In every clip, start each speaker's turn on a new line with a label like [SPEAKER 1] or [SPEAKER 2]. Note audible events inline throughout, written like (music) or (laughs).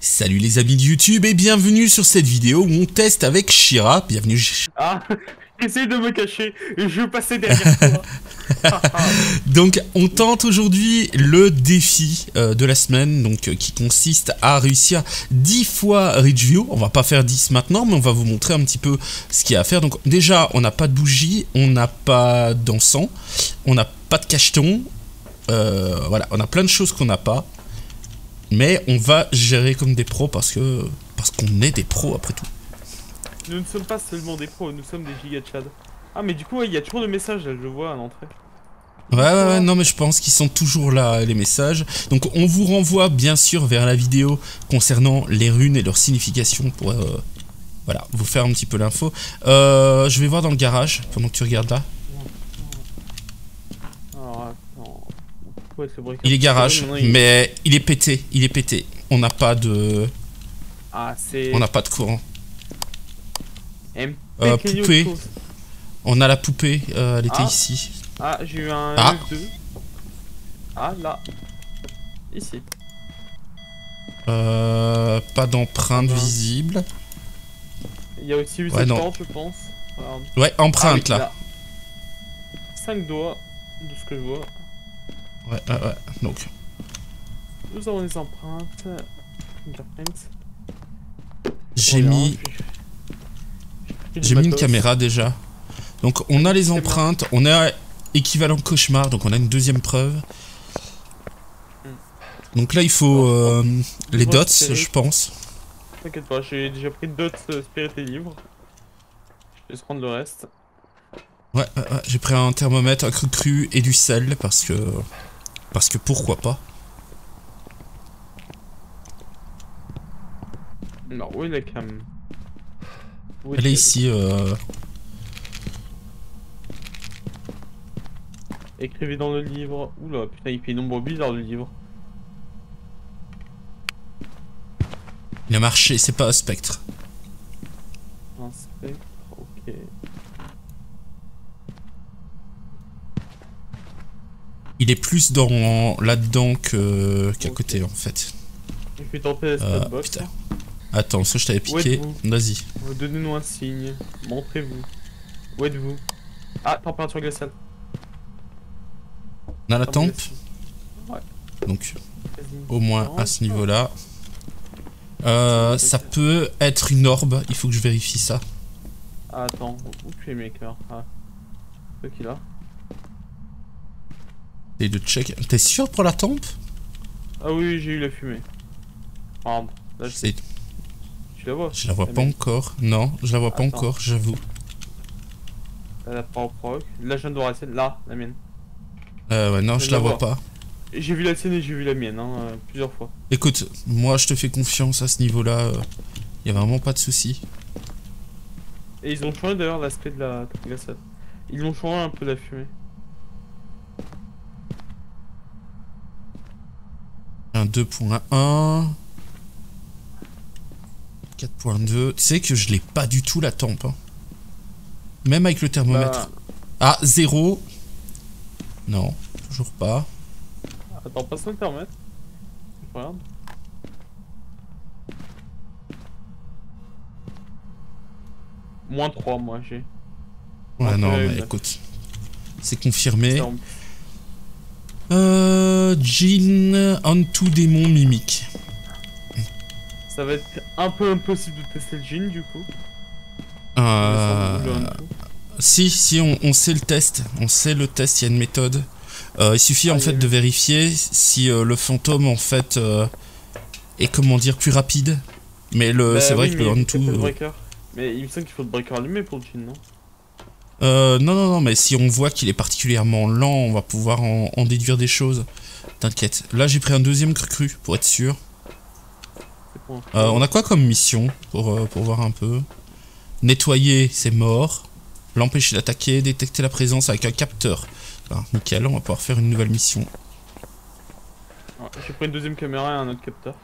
[SPEAKER 1] Salut les amis de YouTube et bienvenue sur cette vidéo où on teste avec Shira. Bienvenue. (laughs)
[SPEAKER 2] Ah, essaye de me cacher, je passais derrière toi. (laughs)
[SPEAKER 1] donc on tente aujourd'hui le défi euh, de la semaine donc euh, qui consiste à réussir 10 fois Ridgeview. On va pas faire 10 maintenant mais on va vous montrer un petit peu ce qu'il y a à faire. Donc déjà on n'a pas de bougie, on n'a pas d'encens, on n'a pas de cacheton. Euh, voilà, on a plein de choses qu'on n'a pas. Mais on va gérer comme des pros parce que parce qu'on est des pros après tout.
[SPEAKER 2] Nous ne sommes pas seulement des pros, nous sommes des gigachad. Ah mais du coup il y a toujours le message là, je le vois à l'entrée.
[SPEAKER 1] Ouais, ouais, ouais, non mais je pense qu'ils sont toujours là les messages. Donc on vous renvoie bien sûr vers la vidéo concernant les runes et leur signification pour euh, voilà, vous faire un petit peu l'info. Euh, je vais voir dans le garage pendant que tu regardes là. Il est garage, mais il est pété, il est pété. On n'a pas de...
[SPEAKER 2] Ah.
[SPEAKER 1] On n'a pas de courant. Euh, poupée. On a la poupée, euh, elle était ah. ici.
[SPEAKER 2] Ah, j'ai eu un ah. 2 Ah, là. Ici.
[SPEAKER 1] Euh, pas d'empreinte visible.
[SPEAKER 2] Il y a aussi eu cette porte, je pense.
[SPEAKER 1] Ouais, empreinte ah là. là.
[SPEAKER 2] 5 doigts de ce que je vois.
[SPEAKER 1] Ouais, ouais, ouais. Donc.
[SPEAKER 2] Nous avons des empreintes.
[SPEAKER 1] J'ai mis. J'ai mis une caméra déjà. Donc on a les empreintes, on a équivalent cauchemar, donc on a une deuxième preuve. Hmm. Donc là il faut euh, les dots, je pense.
[SPEAKER 2] T'inquiète pas, j'ai déjà pris dots, euh, spirit et livres. Je vais se prendre le reste.
[SPEAKER 1] Ouais, ouais, ouais j'ai pris un thermomètre, un cru cru et du sel parce que parce que pourquoi pas
[SPEAKER 2] Non, où est la cam?
[SPEAKER 1] Elle est ici. Euh...
[SPEAKER 2] Écrivez dans le livre. Oula, putain, il fait nombre bizarre le livre.
[SPEAKER 1] Il a marché, c'est pas un spectre.
[SPEAKER 2] Un spectre, ok.
[SPEAKER 1] Il est plus dans là-dedans que qu'à côté en fait.
[SPEAKER 2] Je vais tenter la box. Putain.
[SPEAKER 1] Attends, ça je t'avais piqué. Vas-y.
[SPEAKER 2] Donnez-nous un signe. Montrez-vous. Où êtes-vous? Ah, température glaciale.
[SPEAKER 1] On a la tempe? Ouais. Donc, au moins à ce niveau-là. Euh, ça peut être une orbe, il faut que je vérifie ça.
[SPEAKER 2] Ah, attends, où tu es, mec Ah, ce qu'il a
[SPEAKER 1] de check. T'es sûr pour la tempe?
[SPEAKER 2] Ah oui, j'ai eu la fumée. Ah, là, je... Tu la vois?
[SPEAKER 1] Je la vois pas encore. Non, je la vois pas encore, j'avoue.
[SPEAKER 2] La proc. Là, je viens de voir. Là, la mienne.
[SPEAKER 1] Euh, ouais, non, je, la, vois, pas.
[SPEAKER 2] J'ai vu la sienne et j'ai vu la mienne, hein, euh, plusieurs fois.
[SPEAKER 1] Écoute, moi, je te fais confiance à ce niveau-là. Il euh, y a vraiment pas de souci.
[SPEAKER 2] Et ils ont changé d'ailleurs l'aspect de la. Ils ont changé un peu la fumée.
[SPEAKER 1] 2.1. 4.2. Tu sais que je l'ai pas du tout la tempe. Hein. Même avec le thermomètre. Bah. Ah, 0. Non, toujours pas.
[SPEAKER 2] Attends, passe le thermomètre. Regarde. Moins 3, moi j'ai.
[SPEAKER 1] Ouais, non, mais écoute. C'est confirmé. Euh, Jean tout démon mimique.
[SPEAKER 2] Ça va être un peu impossible de tester le Jean du coup.
[SPEAKER 1] Euh... Si, si, on, sait le test. On sait le test, il y a une méthode. Euh, il suffit en fait de vérifier si euh, le fantôme en fait euh, est comment dire plus rapide. Mais le, bah c'est vrai que le Hantu.
[SPEAKER 2] Mais il me semble qu'il faut le breaker allumé pour le Jean, non?
[SPEAKER 1] Euh, non, non, non, mais si on voit qu'il est particulièrement lent, on va pouvoir en, déduire des choses. T'inquiète. Là, j'ai pris un deuxième cru pour être sûr. Euh, on a quoi comme mission pour, euh, pour voir un peu Nettoyer, c'est mort. L'empêcher d'attaquer, détecter la présence avec un capteur. Nickel, on va pouvoir faire une nouvelle mission.
[SPEAKER 2] J'ai pris une deuxième caméra et un autre capteur.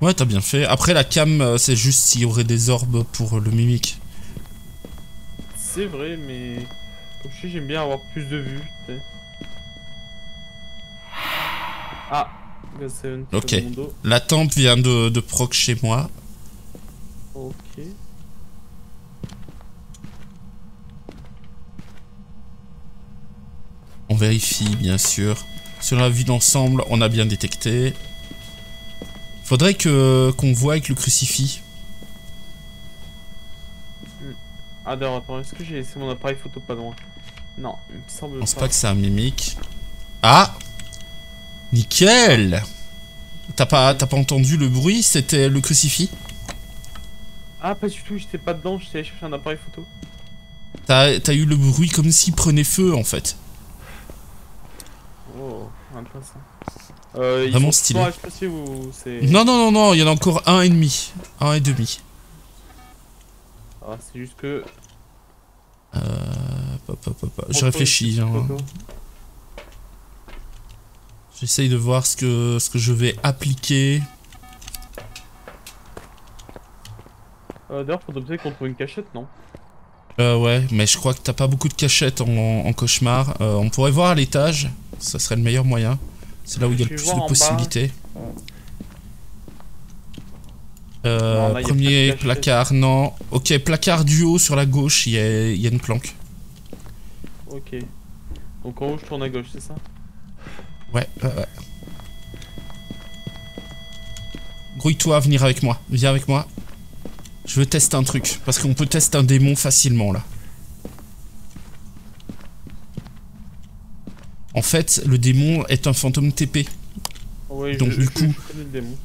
[SPEAKER 1] Ouais, t'as bien fait. Après, la cam, euh, c'est juste s'il y aurait des orbes pour le mimique
[SPEAKER 2] c'est vrai, mais comme je j'aime bien avoir plus de vues. Ah
[SPEAKER 1] Ok. La tempe vient de, de proc chez moi.
[SPEAKER 2] Ok.
[SPEAKER 1] On vérifie, bien sûr. Sur la vue d'ensemble, on a bien détecté. Faudrait que qu'on voit avec le crucifix.
[SPEAKER 2] Ah d'ailleurs, attends, est-ce que j'ai laissé mon appareil photo pas loin Non, il me semble
[SPEAKER 1] Je pense
[SPEAKER 2] pas.
[SPEAKER 1] pas que c'est un mimique. Ah Nickel T'as pas, t'as pas entendu le bruit? C'était le crucifix?
[SPEAKER 2] Ah, pas du tout, j'étais pas dedans, j'étais allé chercher un appareil photo.
[SPEAKER 1] T'as t'as eu le bruit comme s'il prenait feu en fait.
[SPEAKER 2] Oh, intéressant. Euh,
[SPEAKER 1] Vraiment stylé.
[SPEAKER 2] c'est.
[SPEAKER 1] Non, non, non, non, il y en a encore un et demi. Un et demi.
[SPEAKER 2] Ah, c'est juste que.
[SPEAKER 1] Euh, hop, hop, hop. Je réfléchis. hein. J'essaye de voir ce que, ce que je vais appliquer.
[SPEAKER 2] Euh, d'ailleurs, faudrait peut-être qu'on trouve une cachette, non?
[SPEAKER 1] Euh, ouais, mais je crois que t'as pas beaucoup de cachettes en, en cauchemar. Euh, on pourrait voir à l'étage, ça serait le meilleur moyen. C'est là où il y a le plus de
[SPEAKER 2] bas.
[SPEAKER 1] Euh,
[SPEAKER 2] Non, là,
[SPEAKER 1] premier placard, non. Ok, placard du haut sur la gauche, il y a, il y a une planque.
[SPEAKER 2] Ok. Donc en haut, je tourne à gauche, c'est ça?
[SPEAKER 1] Ouais, ouais, ouais. Grouille-toi à venir avec moi. Viens avec moi. Je veux tester un truc. Parce qu'on peut tester un démon facilement là. En fait, le démon est un fantôme TP.
[SPEAKER 2] Ouais,
[SPEAKER 1] Donc,
[SPEAKER 2] je,
[SPEAKER 1] du coup-
[SPEAKER 2] je connais le démon.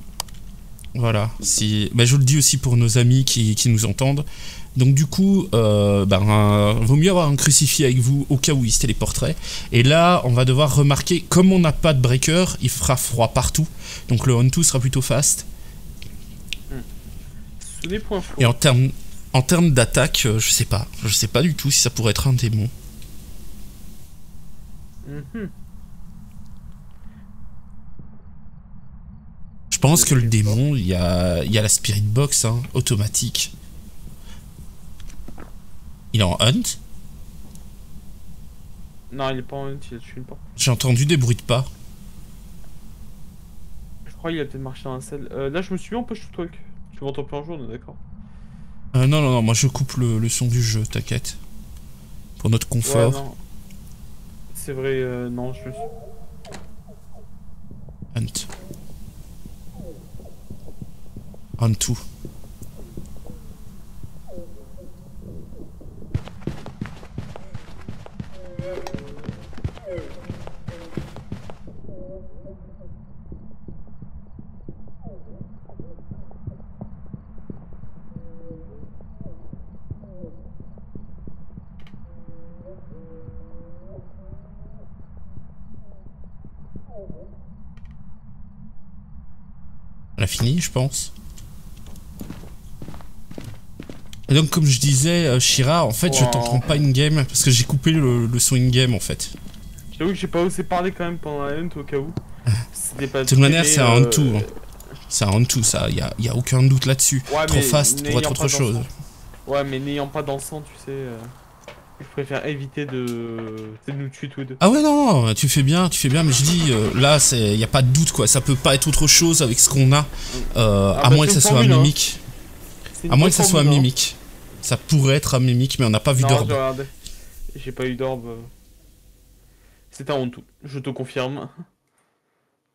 [SPEAKER 1] Voilà. Si... bah, je le dis aussi pour nos amis qui, qui nous entendent. Donc du coup, euh, ben, euh, vaut mieux avoir un crucifix avec vous au cas où il se téléporterait. Et là, on va devoir remarquer, comme on n'a pas de breaker, il fera froid partout. Donc le on-2 sera plutôt fast.
[SPEAKER 2] Faux.
[SPEAKER 1] Et en termes en termes d'attaque, euh, je sais pas. Je sais pas du tout si ça pourrait être un démon.
[SPEAKER 2] Mhm.
[SPEAKER 1] Je pense que le démon, il y a, il y a la spirit box hein, automatique. Il est en hunt?
[SPEAKER 2] Non, il est pas en il a tué une porte.
[SPEAKER 1] J'ai entendu des bruits de pas.
[SPEAKER 2] Je crois qu'il a peut-être marché dans un sel. Euh, là, je me suis mis en push to talk. Tu m'entends plus en jour, est d'accord
[SPEAKER 1] Euh, non, non, non, moi je coupe le, le son du jeu, t'inquiète. Pour notre confort.
[SPEAKER 2] C'est vrai, euh, non, je me suis.
[SPEAKER 1] Hunt. Hunt tout. On a fini, je pense. Et donc, comme je disais, euh, Shira, en fait, je t'entends pas in-game parce que j'ai coupé le, le son in-game en fait.
[SPEAKER 2] J'avoue que j'ai pas osé parler quand même pendant la hunt au cas où. (laughs) Pas
[SPEAKER 1] De toute manière, c'est un
[SPEAKER 2] euh,
[SPEAKER 1] tout. hein. C'est un tout, ça, y a, y a aucun doute là-dessus.
[SPEAKER 2] Ouais,
[SPEAKER 1] Trop fast pour être autre chose.
[SPEAKER 2] Ouais, mais n'ayant pas d'encens, tu sais, euh, je préfère éviter de, de nous tuer tous les deux.
[SPEAKER 1] Ah ouais, non, tu fais bien, tu fais bien, mais je dis, euh, là, il y a pas de doute, quoi. Ça peut pas être autre chose avec ce qu'on a, euh,
[SPEAKER 2] Ah
[SPEAKER 1] à
[SPEAKER 2] bah,
[SPEAKER 1] moins que ça
[SPEAKER 2] une
[SPEAKER 1] soit un
[SPEAKER 2] hein.
[SPEAKER 1] À moins que ça soit un mimique. Ça pourrait être un mimique, mais on n'a pas vu d'orbe.
[SPEAKER 2] J'ai pas eu d'orbe. C'est un Hontu, je te confirme.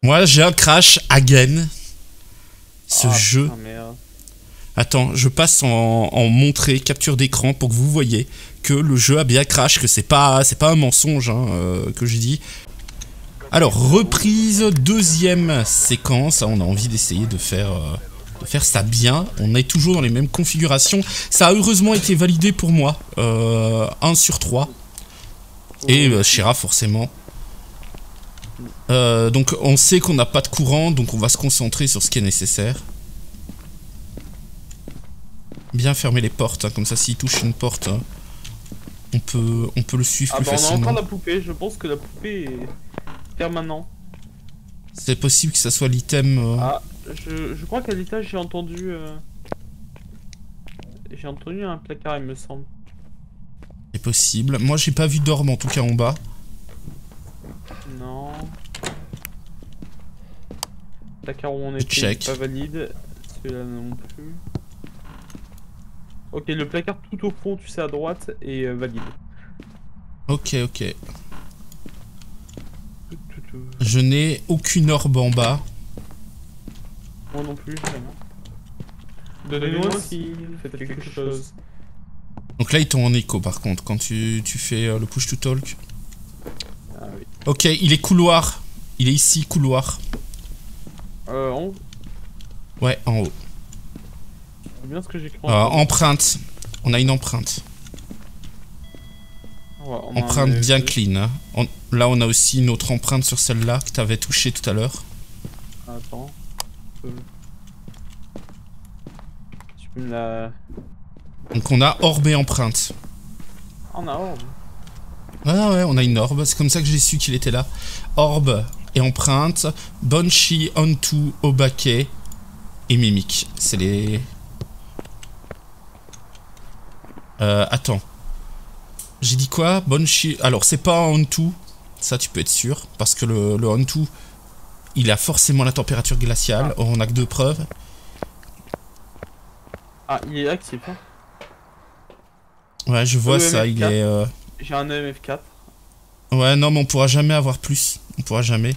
[SPEAKER 1] Moi, j'ai un crash again. Ce
[SPEAKER 2] Ah,
[SPEAKER 1] jeu.
[SPEAKER 2] putain.
[SPEAKER 1] Attends, je passe en, en montrer, capture d'écran pour que vous voyez que le jeu a bien crash, que c'est pas, c'est pas un mensonge hein, euh, que j'ai dit. Alors, reprise, deuxième séquence. On a envie d'essayer de faire, euh, faire ça bien. On est toujours dans les mêmes configurations. Ça a heureusement été validé pour moi. Euh, 1 sur 3. Et euh, Shira, forcément. Euh, donc, on sait qu'on n'a pas de courant, donc on va se concentrer sur ce qui est nécessaire. Bien fermer les portes, hein, comme ça s'il touche une porte, hein, on, peut, on peut le suivre
[SPEAKER 2] Ah
[SPEAKER 1] plus
[SPEAKER 2] bah on a
[SPEAKER 1] facilement.
[SPEAKER 2] encore la poupée, je pense que la poupée est permanent.
[SPEAKER 1] C'est possible que ça soit l'item. euh,
[SPEAKER 2] Ah, je, je crois qu'à l'étage j'ai entendu... euh, J'ai entendu un placard il me semble.
[SPEAKER 1] C'est possible. Moi j'ai pas vu d'orbe en tout cas en bas.
[SPEAKER 2] Non. Placard où on était
[SPEAKER 1] check.
[SPEAKER 2] pas valide. Celui-là non plus. Ok, le placard tout au fond, tu sais, à droite, est euh, valide.
[SPEAKER 1] Ok, ok. Je n'ai aucune orbe en bas.
[SPEAKER 2] Moi non plus, signe, faites quelque chose.
[SPEAKER 1] Donc là, ils t'ont en écho par contre quand tu, tu fais euh, le push to talk.
[SPEAKER 2] Ah oui.
[SPEAKER 1] Ok, il est couloir. Il est ici, couloir.
[SPEAKER 2] Euh, on...
[SPEAKER 1] Ouais, en haut.
[SPEAKER 2] C'est bien ce que j'ai cru.
[SPEAKER 1] Euh, empreinte. On a une empreinte.
[SPEAKER 2] Ouais, on a un
[SPEAKER 1] Empreinte bien clean. hein. On- Là, on a aussi une autre empreinte sur celle-là que t'avais touché tout à l'heure.
[SPEAKER 2] Attends. Tu peux me la...
[SPEAKER 1] Donc on a orbe et empreinte.
[SPEAKER 2] Ah, on a orbe.
[SPEAKER 1] Ouais, ouais, on a une orbe. C'est comme ça que j'ai su qu'il était là. Orbe et empreinte. Bonchi, Ontu, Obake et Mimic. C'est les. Euh, attends. J'ai dit quoi? Bonchi. Alors, c'est pas Ontu. Ça, tu peux être sûr. Parce que le, le Ontu, il a forcément la température glaciale. Or, on a que deux preuves.
[SPEAKER 2] Ah, il est actif, hein.
[SPEAKER 1] Ouais, je vois ça. Il
[SPEAKER 2] MF4.
[SPEAKER 1] est. euh,
[SPEAKER 2] J'ai un E EMF4.
[SPEAKER 1] Ouais, non, mais on pourra jamais avoir plus. On pourra jamais.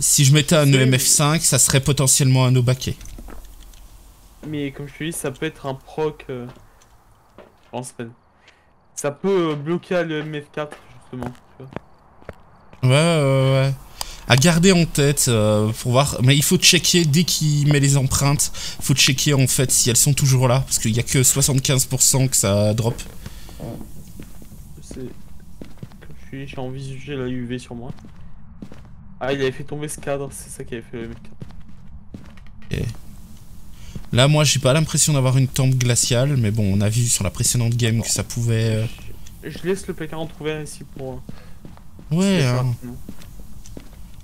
[SPEAKER 1] Si je mettais un
[SPEAKER 2] C'est-
[SPEAKER 1] EMF5, ça serait potentiellement un Obake.
[SPEAKER 2] Mais comme je te dis, ça peut être un proc. Euh... Je pense. Ça peut euh, bloquer à le MF4, justement. tu vois.
[SPEAKER 1] Ouais, ouais, ouais. À garder en tête euh, pour voir. Mais il faut checker dès qu'il met les empreintes. Il faut checker en fait si elles sont toujours là. Parce qu'il y a que 75% que ça drop.
[SPEAKER 2] J'ai envie j'ai la UV sur moi. Ah, il avait fait tomber ce cadre, c'est ça qui avait fait le MF4.
[SPEAKER 1] Là, moi, j'ai pas l'impression d'avoir une tempe glaciale. Mais bon, on a vu sur la précédente game que ça pouvait. euh,
[SPEAKER 2] Je, je laisse le placard entrouvert ici pour. euh,
[SPEAKER 1] Ouais, hein.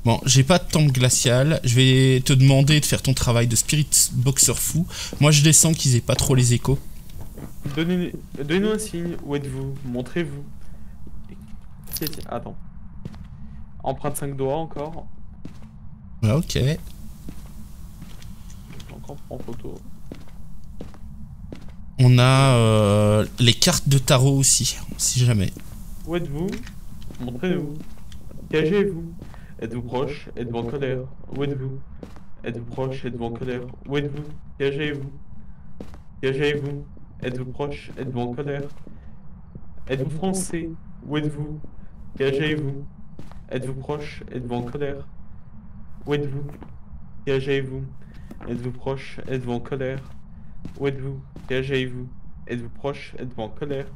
[SPEAKER 1] Bon, j'ai pas de tempe glaciale. Je vais te demander de faire ton travail de spirit boxer fou. Moi, je descends qu'ils aient pas trop les échos.
[SPEAKER 2] Donnez- Donnez-nous un signe, où êtes-vous? Montrez-vous. Attends. Empreinte 5 doigts encore.
[SPEAKER 1] Ok.
[SPEAKER 2] Encore en photo.
[SPEAKER 1] On a euh, les cartes de tarot aussi, si jamais.
[SPEAKER 2] Où êtes-vous? Montrez-vous. Cagez-vous. Êtes-vous proche Êtes-vous en colère Où êtes-vous Êtes-vous proche Êtes-vous en colère Où êtes-vous Cagez-vous. Cagez-vous. Êtes-vous proche Êtes-vous en colère Êtes-vous français Où êtes-vous Cagez-vous. Êtes-vous proche Êtes-vous en colère Où êtes-vous Cagez-vous. Êtes-vous proche Êtes-vous en colère Où êtes-vous Cagez-vous. Êtes-vous proche Êtes-vous en colère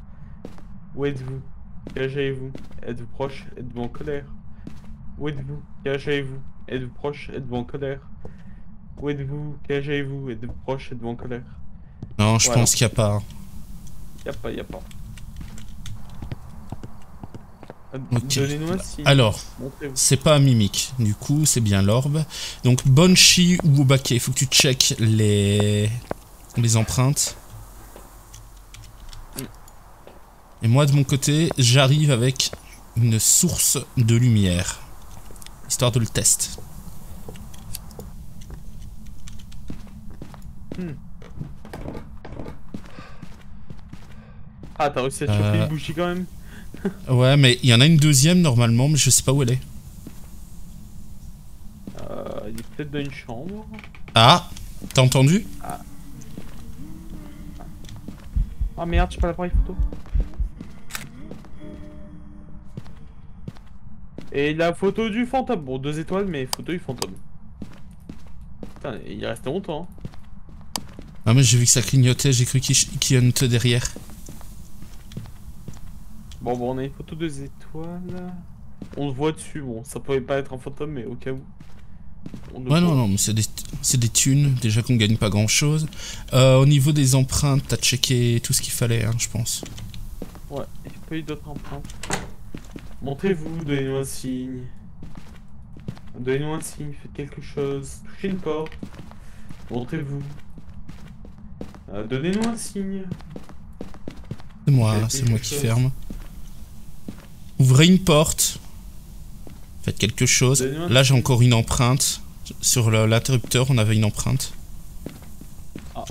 [SPEAKER 2] Où êtes-vous Cagez-vous. Êtes-vous proche Êtes-vous en colère Où êtes-vous? Cagez-vous. Êtes-vous proche? Êtes-vous en colère? Où êtes-vous? Cagez-vous. Êtes-vous proche? Êtes-vous en colère?
[SPEAKER 1] Non, je
[SPEAKER 2] Voilà.
[SPEAKER 1] pense qu'il n'y a pas. hein.
[SPEAKER 2] Y'a pas, y'a pas. Euh,
[SPEAKER 1] Ok.
[SPEAKER 2] Donnez-nous un signe.
[SPEAKER 1] Alors, c'est pas un mimique, du coup, c'est bien l'orbe. Donc, Bonchi ou Obake, faut que tu checkes les, les empreintes. Et moi, de mon côté, j'arrive avec une source de lumière, histoire de le test.
[SPEAKER 2] Ah, t'as réussi à choper
[SPEAKER 1] Euh.
[SPEAKER 2] une bougie quand même (laughs)
[SPEAKER 1] Ouais, mais il y en a une deuxième normalement, mais je sais pas où elle est.
[SPEAKER 2] euh, Il est peut-être dans une chambre.
[SPEAKER 1] Ah, t'as entendu?
[SPEAKER 2] Ah merde, j'ai pas l'appareil photo. Et la photo du fantôme. Bon, deux étoiles, mais photo du fantôme. Putain, il reste longtemps. hein.
[SPEAKER 1] Ah, mais j'ai vu que ça clignotait, j'ai cru qu'il qu'il huntait derrière.
[SPEAKER 2] Bon, bon, on a une photo deux étoiles. On se voit dessus. Bon, ça pouvait pas être un fantôme, mais au cas où. Le
[SPEAKER 1] Ouais, non, non, mais c'est des, c'est des thunes, déjà qu'on gagne pas grand chose. au niveau des empreintes, t'as checké tout ce qu'il fallait, hein, je pense.
[SPEAKER 2] Ouais, il n'y a pas eu d'autres empreintes. Montrez-vous, donnez-nous un signe. Donnez-nous un signe, faites quelque chose. Touchez une porte. Montrez-vous. Euh, donnez-nous un signe.
[SPEAKER 1] C'est moi, c'est moi qui ferme. Ouvrez une porte. Faites quelque chose. Là, j'ai encore une empreinte. Sur l'interrupteur, on avait une empreinte.
[SPEAKER 2] Ah.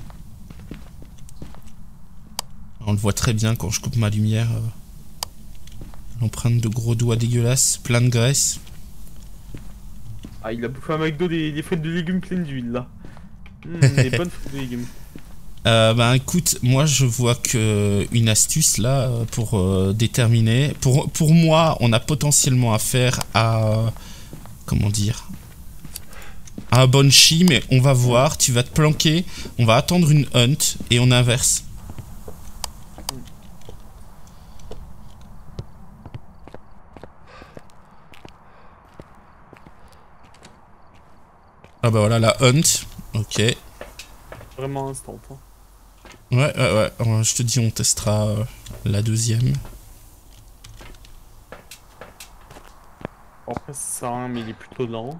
[SPEAKER 1] On le voit très bien quand je coupe ma lumière. euh, L'empreinte de gros doigts dégueulasses, plein de graisse.
[SPEAKER 2] Ah, il a bouffé un McDo des, des frites de légumes pleines d'huile là. Hmm, (laughs) des bonnes frites de légumes.
[SPEAKER 1] Euh, bah écoute, moi je vois que une astuce là euh, pour euh, déterminer. Pour, pour moi, on a potentiellement affaire à. Comment dire À un banshee, mais on va voir. Tu vas te planquer, on va attendre une hunt et on inverse. Ah bah voilà la hunt. Ok.
[SPEAKER 2] Vraiment instant. hein.
[SPEAKER 1] Ouais, ouais, ouais. Euh, Je te dis, on testera euh, la deuxième.
[SPEAKER 2] Après, ça sert à rien, mais il est plutôt lent.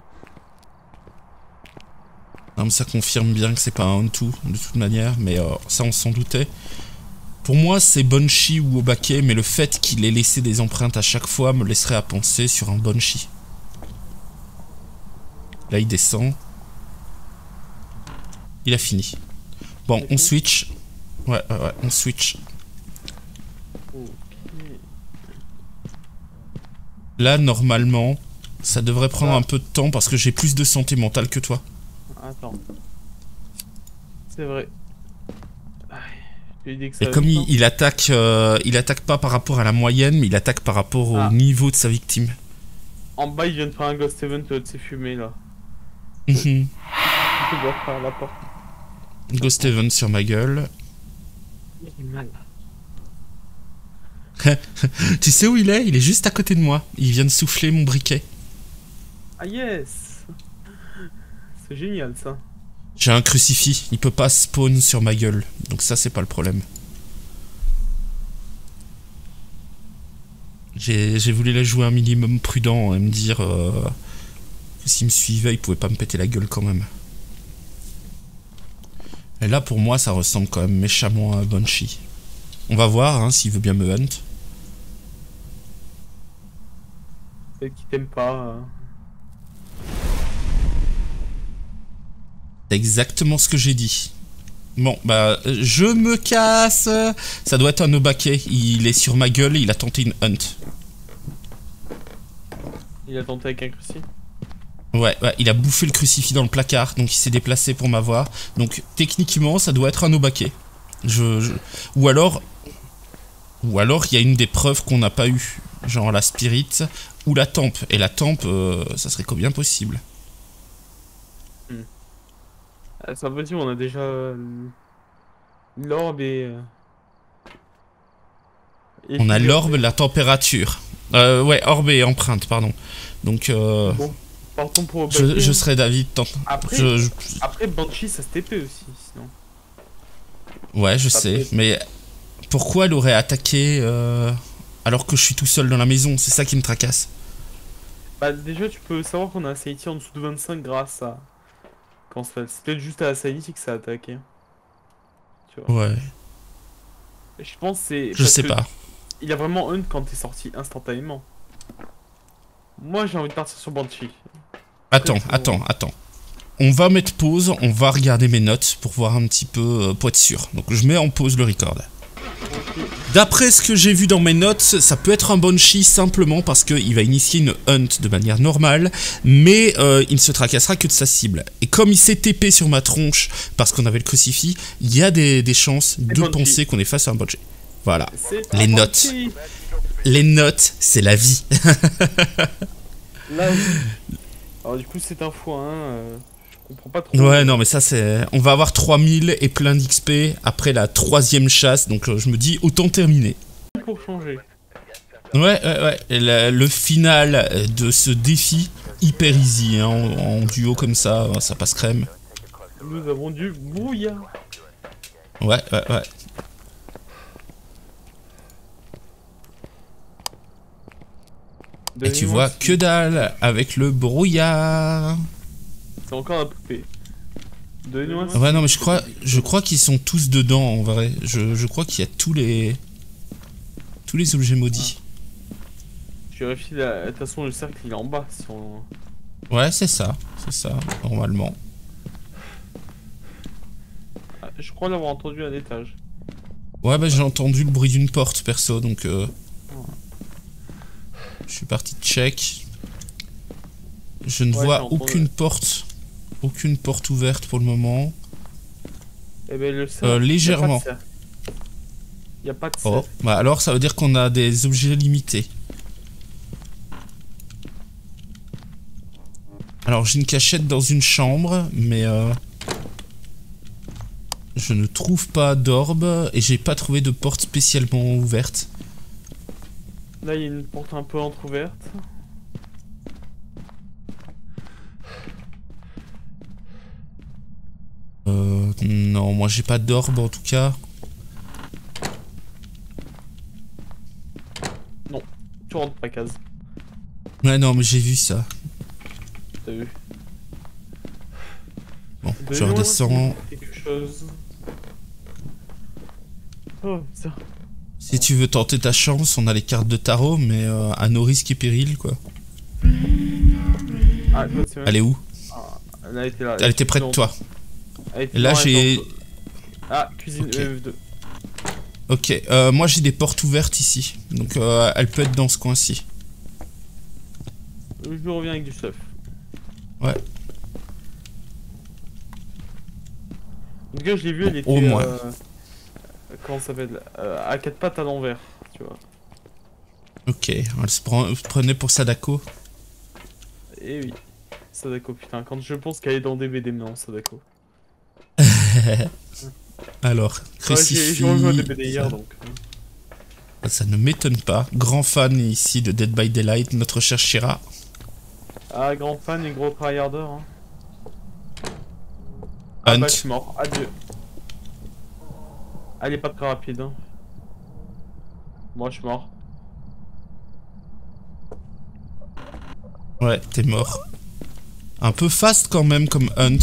[SPEAKER 1] Non, mais ça confirme bien que c'est pas un on-two, de toute manière, mais euh, ça, on s'en doutait. Pour moi, c'est Banshee ou Obake, mais le fait qu'il ait laissé des empreintes à chaque fois me laisserait à penser sur un Banshee. Là, il descend. Il a fini. Bon, on switch. Ouais, ouais, ouais, on switch. Là, normalement, ça devrait prendre
[SPEAKER 2] Ah.
[SPEAKER 1] un peu de temps parce que j'ai plus de santé mentale que toi.
[SPEAKER 2] Attends. C'est vrai. Dit que ça
[SPEAKER 1] Et comme il, attaque, euh, il attaque pas par rapport à la moyenne, mais il attaque par rapport au
[SPEAKER 2] Ah.
[SPEAKER 1] niveau de sa victime.
[SPEAKER 2] En bas, il vient de faire un Ghost Event de ses fumées là.
[SPEAKER 1] Mhm.
[SPEAKER 2] Tu la porte.
[SPEAKER 1] Ghost Event sur ma gueule. (laughs) Tu sais où il est? Il est juste à côté de moi. Il vient de souffler mon briquet.
[SPEAKER 2] Ah yes C'est génial ça.
[SPEAKER 1] J'ai un crucifix. Il peut pas spawn sur ma gueule. Donc ça, c'est pas le problème. J'ai j'ai voulu la jouer un minimum prudent et me dire euh, que s'il me suivait, il pouvait pas me péter la gueule quand même. Et là, pour moi, ça ressemble quand même méchamment à Banshee. On va voir hein, s'il veut bien me hunt.
[SPEAKER 2] Peut-être qu'il t'aime pas. euh.
[SPEAKER 1] C'est exactement ce que j'ai dit. Bon, bah, je me casse. Ça doit être un Obake. Il est sur ma gueule, il a tenté une hunt.
[SPEAKER 2] Il a tenté avec un crucifix.
[SPEAKER 1] Ouais, ouais, il a bouffé le crucifix dans le placard, donc il s'est déplacé pour m'avoir. Donc techniquement, ça doit être un Obake. Je, je- Ou alors... Ou alors, il y a une des preuves qu'on n'a pas eu. Genre la spirit ou la tempe. Et la tempe, euh, ça serait bien possible?
[SPEAKER 2] Ah, c'est impossible, on a déjà euh, l'orbe et. euh, et
[SPEAKER 1] On a l'orbe, la température. Ouais, orbe et empreinte, pardon. Donc, euh,
[SPEAKER 2] Bon, partons pour.
[SPEAKER 1] je, serais David. tant-
[SPEAKER 2] Après,
[SPEAKER 1] Je, je-
[SPEAKER 2] après Banshee, ça se TP aussi, sinon.
[SPEAKER 1] ouais, je
[SPEAKER 2] Ça
[SPEAKER 1] sais.
[SPEAKER 2] peut-
[SPEAKER 1] Mais pourquoi elle aurait attaqué euh, alors que je suis tout seul dans la maison? C'est ça qui me tracasse.
[SPEAKER 2] Bah, déjà, tu peux savoir qu'on a un Sanity en dessous de 25 grâce à. Quand ça. C'est peut-être juste à la Sanity que ça a attaqué. Tu vois.
[SPEAKER 1] Ouais,
[SPEAKER 2] Je pense que c'est.
[SPEAKER 1] je sais pas.
[SPEAKER 2] Il a vraiment hunt quand t'es sorti instantanément. Moi, j'ai envie de partir sur Banshee.
[SPEAKER 1] Attends, attends, attends. On va mettre pause, on va regarder mes notes pour voir un petit peu, euh, pour être sûr. Donc je mets en pause le record. D'après ce que j'ai vu dans mes notes, ça peut être un Banshee simplement parce qu'il va initier une hunt de manière normale, mais euh, il ne se tracassera que de sa cible. Et comme il s'est TP sur ma tronche parce qu'on avait le crucifix, il y a des, des chances de
[SPEAKER 2] Banshee.
[SPEAKER 1] penser qu'on est face à un Banshee. Voilà. Les notes. Les notes, c'est la vie. (laughs)
[SPEAKER 2] Alors, du coup, c'est un fois, hein. euh, Je comprends pas trop.
[SPEAKER 1] Ouais, non, mais ça, c'est. On va avoir 3000 et plein d'XP après la troisième chasse, donc euh, je me dis autant terminer.
[SPEAKER 2] Pour changer.
[SPEAKER 1] Ouais, ouais, ouais. La- le final de ce défi, hyper easy, hein, en, en duo comme ça, ça passe crème.
[SPEAKER 2] Nous avons du brouillard.
[SPEAKER 1] Ouais, ouais, ouais. Et tu vois que dalle avec le brouillard.
[SPEAKER 2] C'est encore la poupée. Donnez-moi ce-
[SPEAKER 1] Ouais, non, mais je crois, je crois qu'ils sont tous dedans en vrai. Je, je crois qu'il y a tous les. Tous les objets maudits.
[SPEAKER 2] Je vérifie la. De toute façon, le cercle il est en bas. Si on...
[SPEAKER 1] Ouais, c'est ça. C'est ça, normalement.
[SPEAKER 2] Ah, Je crois l'avoir entendu à l'étage.
[SPEAKER 1] Ouais, bah j'ai entendu le bruit d'une porte, perso, donc... Euh... Je suis parti check. Je ne
[SPEAKER 2] Ouais,
[SPEAKER 1] vois aucune porte. Aucune porte ouverte pour le moment.
[SPEAKER 2] Eh ben le
[SPEAKER 1] Euh, légèrement.
[SPEAKER 2] Il a pas de.
[SPEAKER 1] Oh, bah alors ça veut dire qu'on a des objets limités. Alors j'ai une cachette dans une chambre, mais euh, je ne trouve pas d'orbe et j'ai pas trouvé de porte spécialement ouverte.
[SPEAKER 2] Là, il y a une porte un peu entrouverte.
[SPEAKER 1] Euh, non, moi j'ai pas d'orbe en tout cas.
[SPEAKER 2] Tu rentres pas case.
[SPEAKER 1] Ouais, non, mais j'ai vu ça.
[SPEAKER 2] T'as vu
[SPEAKER 1] Bon, je redescends.
[SPEAKER 2] quelque chose. Oh putain.
[SPEAKER 1] Si tu veux tenter ta chance, on a les cartes de tarot, mais euh, à nos risques et périls, quoi.
[SPEAKER 2] Ah, toi,
[SPEAKER 1] Elle est où
[SPEAKER 2] Elle était là.
[SPEAKER 1] Elle était près de toi.
[SPEAKER 2] Était
[SPEAKER 1] Là, j'ai-.
[SPEAKER 2] Ah, cuisine
[SPEAKER 1] Ok.
[SPEAKER 2] euh, de-
[SPEAKER 1] Ok, euh, moi j'ai des portes ouvertes ici. Donc euh, elle peut être dans ce coin-ci.
[SPEAKER 2] Je reviens avec du stuff.
[SPEAKER 1] Ouais.
[SPEAKER 2] En tout cas, je l'ai vu, elle était.
[SPEAKER 1] Au moins.
[SPEAKER 2] Comment ça s'appelle Euh, À quatre pattes à l'envers, tu vois.
[SPEAKER 1] Ok, elle se prend- se prenait pour Sadako.
[SPEAKER 2] Et oui. Sadako, putain, quand je pense qu'elle est dans des BD maintenant, Sadako. (laughs)
[SPEAKER 1] Alors,
[SPEAKER 2] Ouais,
[SPEAKER 1] crucifix.
[SPEAKER 2] revu des BD hier
[SPEAKER 1] ça,
[SPEAKER 2] donc.
[SPEAKER 1] ça ne m'étonne pas. Grand fan ici de Dead by Daylight, notre cher Shira.
[SPEAKER 2] Ah, grand fan et gros tryharder. Hein. Ah bah, je suis mort. Adieu. Elle est pas très rapide. Hein. Moi, je suis mort.
[SPEAKER 1] Ouais, t'es mort. Un peu fast quand même comme Hunt.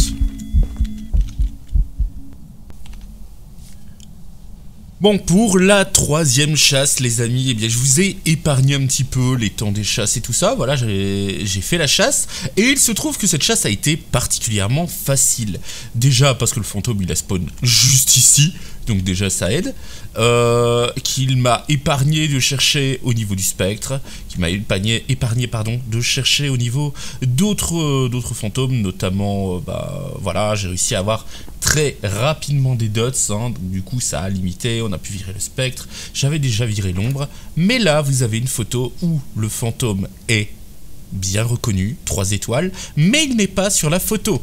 [SPEAKER 1] Bon, pour la troisième chasse, les amis, eh bien, je vous ai épargné un petit peu les temps des chasses et tout ça. Voilà, j'ai j'ai fait la chasse. Et il se trouve que cette chasse a été particulièrement facile. Déjà parce que le fantôme, il a spawn juste ici. Donc déjà, ça aide. Euh, qu'il m'a épargné de chercher au niveau du spectre. Qu'il m'a épargné, pardon, de chercher au niveau d'autres euh, d'autres fantômes. Notamment, euh, bah, voilà, j'ai réussi à avoir très rapidement des dots, hein, du coup ça a limité, on a pu virer le spectre, j'avais déjà viré l'ombre, mais là vous avez une photo où le fantôme est bien reconnu, 3 étoiles, mais il n'est pas sur la photo.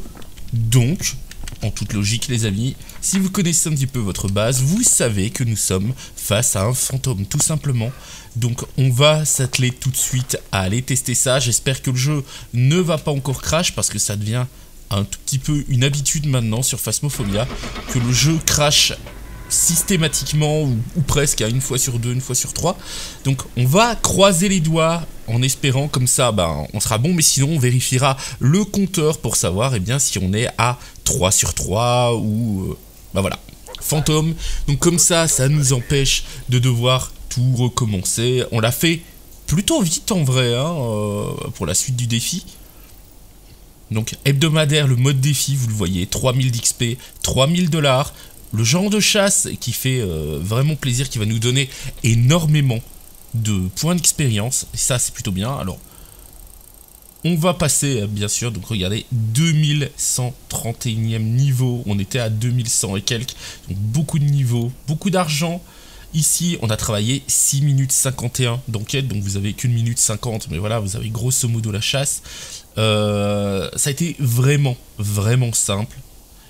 [SPEAKER 1] Donc, en toute logique les amis, si vous connaissez un petit peu votre base, vous savez que nous sommes face à un fantôme tout simplement. Donc on va s'atteler tout de suite à aller tester ça, j'espère que le jeu ne va pas encore crash parce que ça devient un tout petit peu une habitude maintenant sur Phasmophobia que le jeu crache systématiquement ou, presque à une fois sur deux, une fois sur trois. Donc on va croiser les doigts en espérant comme ça ben, on sera bon mais sinon on vérifiera le compteur pour savoir eh bien, si on est à 3 sur 3 ou... euh, ben voilà, fantôme. Donc comme ça, ça nous empêche de devoir tout recommencer. On l'a fait plutôt vite en vrai hein, euh, pour la suite du défi. Donc hebdomadaire, le mode défi, vous le voyez, 3000 d'XP, 3000 dollars. Le genre de chasse qui fait euh, vraiment plaisir, qui va nous donner énormément de points d'expérience. Et ça, c'est plutôt bien. Alors, on va passer, euh, bien sûr, donc regardez, 2131e niveau. On était à 2100 et quelques. Donc beaucoup de niveaux, beaucoup d'argent. Ici, on a travaillé 6 minutes 51 d'enquête, donc vous avez qu'une minute 50, mais voilà, vous avez grosso modo la chasse. Euh, ça a été vraiment, vraiment simple.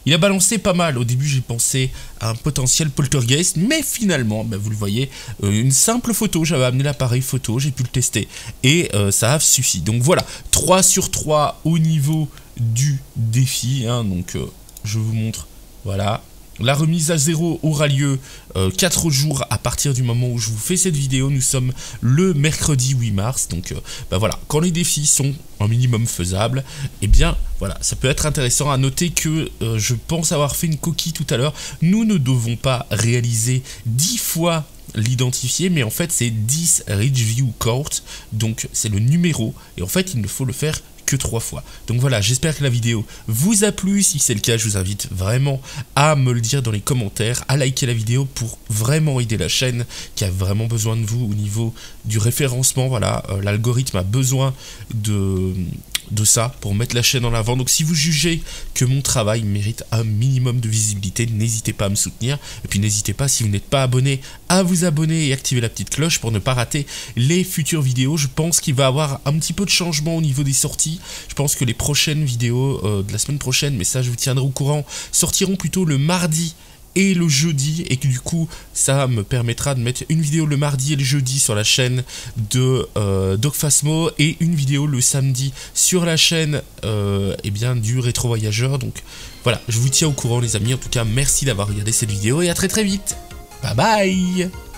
[SPEAKER 1] Il a balancé pas mal. Au début, j'ai pensé à un potentiel poltergeist, mais finalement, ben, vous le voyez, euh, une simple photo. J'avais amené l'appareil photo, j'ai pu le tester et euh, ça a suffi. Donc voilà, 3 sur 3 au niveau du défi. hein. donc euh, je vous montre. Voilà. La remise à zéro aura lieu 4 jours à partir du moment où je vous fais cette vidéo. Nous sommes le mercredi 8 mars. Donc euh, bah voilà, quand les défis sont un minimum faisables, eh bien voilà, ça peut être intéressant à noter que euh, je pense avoir fait une coquille tout à l'heure. Nous ne devons pas réaliser 10 fois l'identifier, mais en fait c'est 10 Ridgeview Court, donc c'est le numéro, et en fait il ne faut le faire trois fois. Donc voilà, j'espère que la vidéo vous a plu. Si c'est le cas, je vous invite vraiment à me le dire dans les commentaires, à liker la vidéo pour vraiment aider la chaîne qui a vraiment besoin de vous au niveau du référencement. Voilà, euh, l'algorithme a besoin de de ça pour mettre la chaîne en avant. Donc si vous jugez que mon travail mérite un minimum de visibilité, n'hésitez pas à me soutenir. Et puis n'hésitez pas, si vous n'êtes pas abonné, à vous abonner et activer la petite cloche pour ne pas rater les futures vidéos. Je pense qu'il va y avoir un petit peu de changement au niveau des sorties. Je pense que les prochaines vidéos euh, de la semaine prochaine, mais ça je vous tiendrai au courant, sortiront plutôt le mardi et le jeudi et que du coup ça me permettra de mettre une vidéo le mardi et le jeudi sur la chaîne de euh, Dogphasmo et une vidéo le samedi sur la chaîne euh, eh bien, du rétro voyageur. Donc voilà je vous tiens au courant les amis. En tout cas merci d'avoir regardé cette vidéo et à très très vite. Bye bye